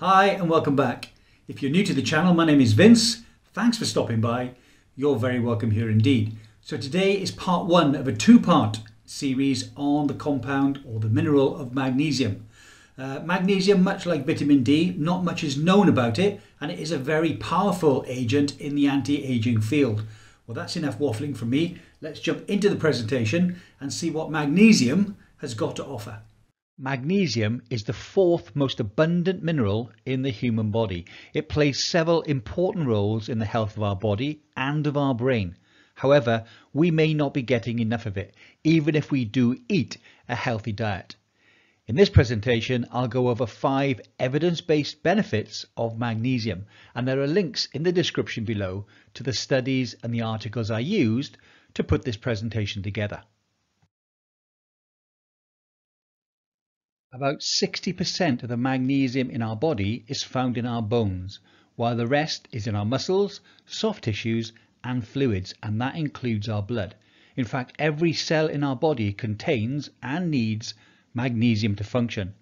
Hi and welcome back. If you're new to the channel, my name is Vince. Thanks for stopping by. You're very welcome here indeed. So today is part one of a two-part series on the compound or the mineral of magnesium. Uh, magnesium, much like vitamin D, not much is known about it and it is a very powerful agent in the anti-aging field. Well, that's enough waffling from me. Let's jump into the presentation and see what magnesium has got to offer. Magnesium is the fourth most abundant mineral in the human body. It plays several important roles in the health of our body and of our brain. However, we may not be getting enough of it, even if we do eat a healthy diet. In this presentation, I'll go over five evidence-based benefits of magnesium, and there are links in the description below to the studies and the articles I used to put this presentation together. About 60% of the magnesium in our body is found in our bones, while the rest is in our muscles, soft tissues and fluids, and that includes our blood. In fact, every cell in our body contains and needs magnesium to function.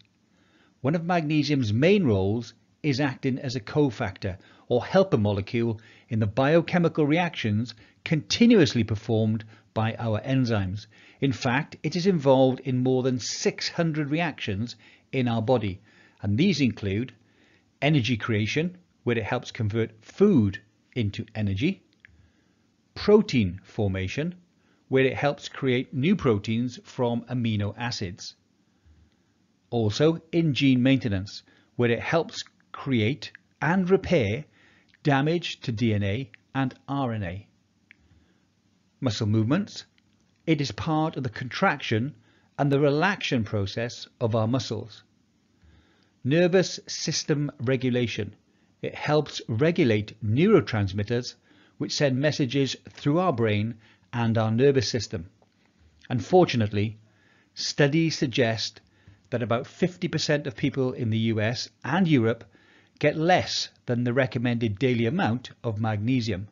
One of magnesium's main roles is acting as a cofactor or helper molecule in the biochemical reactions continuously performed by our enzymes. In fact, it is involved in more than 600 reactions in our body, and these include energy creation, where it helps convert food into energy, protein formation, where it helps create new proteins from amino acids. Also in gene maintenance, where it helps create and repair damage to DNA and RNA muscle movements. It is part of the contraction and the relaxation process of our muscles. Nervous system regulation. It helps regulate neurotransmitters which send messages through our brain and our nervous system. Unfortunately, studies suggest that about 50% of people in the US and Europe get less than the recommended daily amount of magnesium.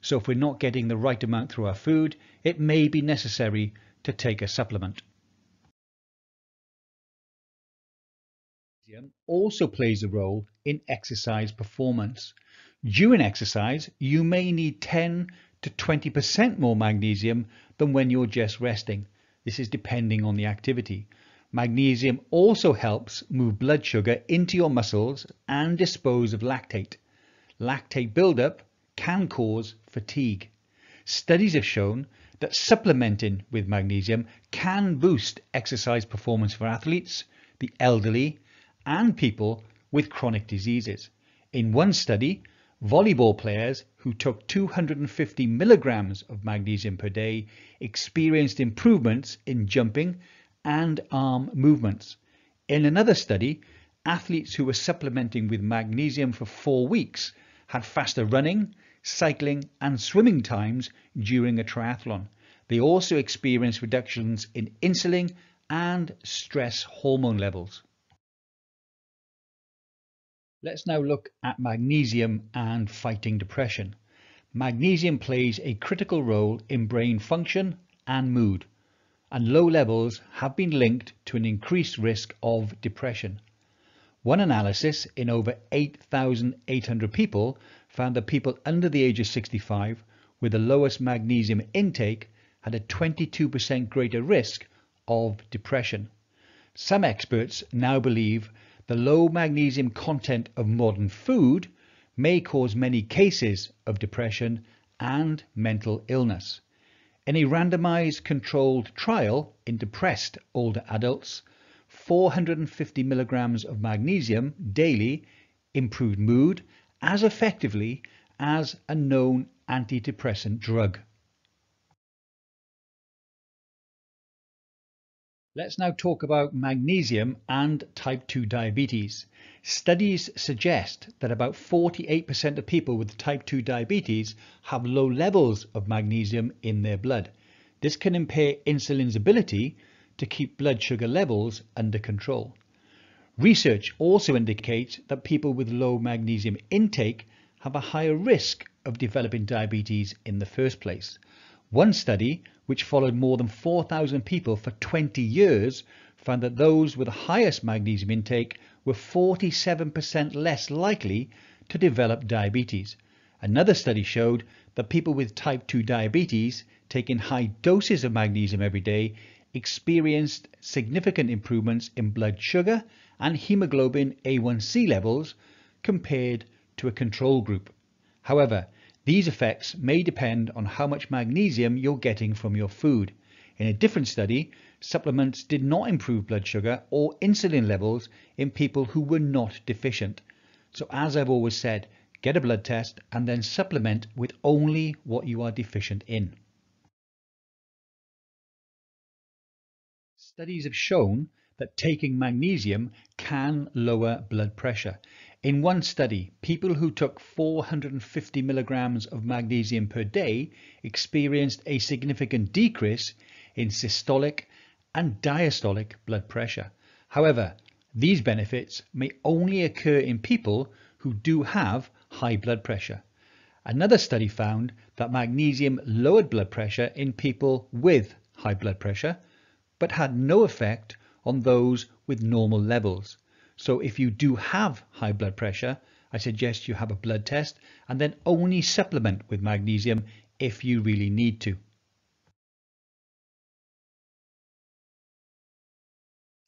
So if we're not getting the right amount through our food, it may be necessary to take a supplement. Magnesium also plays a role in exercise performance. During exercise, you may need 10 to 20% more magnesium than when you're just resting. This is depending on the activity. Magnesium also helps move blood sugar into your muscles and dispose of lactate. Lactate buildup can cause fatigue. Studies have shown that supplementing with magnesium can boost exercise performance for athletes, the elderly, and people with chronic diseases. In one study, volleyball players who took 250 milligrams of magnesium per day experienced improvements in jumping and arm movements. In another study, athletes who were supplementing with magnesium for four weeks had faster running, cycling and swimming times during a triathlon. They also experienced reductions in insulin and stress hormone levels. Let's now look at magnesium and fighting depression. Magnesium plays a critical role in brain function and mood, and low levels have been linked to an increased risk of depression. One analysis in over 8,800 people found that people under the age of 65 with the lowest magnesium intake had a 22% greater risk of depression. Some experts now believe the low magnesium content of modern food may cause many cases of depression and mental illness. In a randomized controlled trial in depressed older adults, 450 milligrams of magnesium daily improved mood as effectively as a known antidepressant drug. Let's now talk about magnesium and type 2 diabetes. Studies suggest that about 48% of people with type 2 diabetes have low levels of magnesium in their blood. This can impair insulin's ability to keep blood sugar levels under control. Research also indicates that people with low magnesium intake have a higher risk of developing diabetes in the first place. One study, which followed more than 4,000 people for 20 years, found that those with the highest magnesium intake were 47% less likely to develop diabetes. Another study showed that people with type 2 diabetes taking high doses of magnesium every day experienced significant improvements in blood sugar and hemoglobin A1C levels compared to a control group. However, these effects may depend on how much magnesium you're getting from your food. In a different study, supplements did not improve blood sugar or insulin levels in people who were not deficient. So as I've always said, get a blood test and then supplement with only what you are deficient in. Studies have shown that taking magnesium can lower blood pressure. In one study, people who took 450 milligrams of magnesium per day experienced a significant decrease in systolic and diastolic blood pressure. However, these benefits may only occur in people who do have high blood pressure. Another study found that magnesium lowered blood pressure in people with high blood pressure, but had no effect on those with normal levels. So if you do have high blood pressure, I suggest you have a blood test and then only supplement with magnesium if you really need to.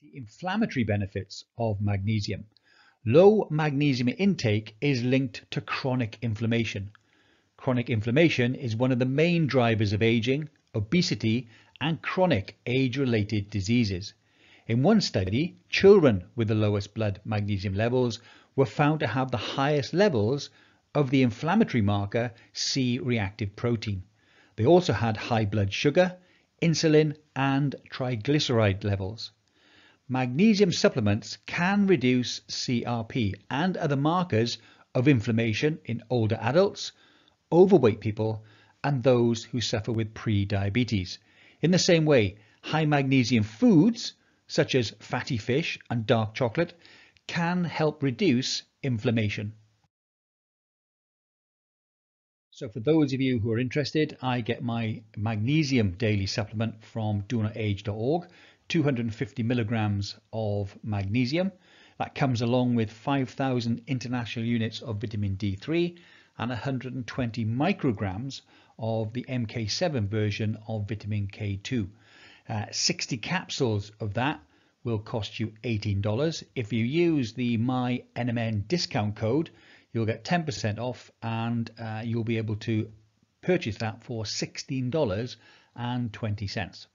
The inflammatory benefits of magnesium. Low magnesium intake is linked to chronic inflammation. Chronic inflammation is one of the main drivers of aging, obesity and chronic age-related diseases. In one study, children with the lowest blood magnesium levels were found to have the highest levels of the inflammatory marker C-reactive protein. They also had high blood sugar, insulin and triglyceride levels. Magnesium supplements can reduce CRP and other markers of inflammation in older adults, overweight people and those who suffer with pre-diabetes. In the same way, high magnesium foods, such as fatty fish and dark chocolate, can help reduce inflammation. So for those of you who are interested, I get my magnesium daily supplement from DoNotAge.org, 250 milligrams of magnesium. That comes along with 5,000 international units of vitamin D3 and 120 micrograms of the MK7 version of vitamin K2. Uh, 60 capsules of that will cost you $18. If you use the My NMN discount code, you'll get 10% off and uh, you'll be able to purchase that for $16.20.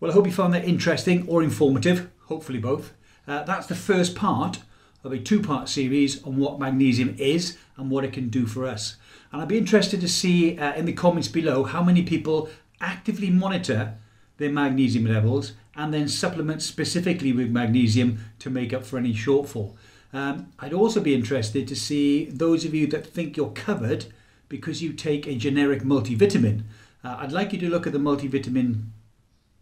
Well, I hope you found that interesting or informative, hopefully both. Uh, that's the first part of a two-part series on what magnesium is and what it can do for us. And I'd be interested to see uh, in the comments below how many people actively monitor their magnesium levels and then supplement specifically with magnesium to make up for any shortfall. Um, I'd also be interested to see those of you that think you're covered because you take a generic multivitamin. Uh, I'd like you to look at the multivitamin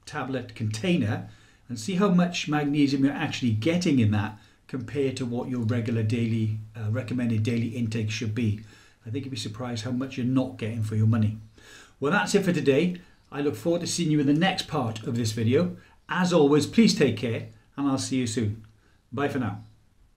tablet container and see how much magnesium you're actually getting in that compared to what your regular daily uh, recommended daily intake should be. I think you'd be surprised how much you're not getting for your money. Well, that's it for today. I look forward to seeing you in the next part of this video. As always, please take care and I'll see you soon. Bye for now.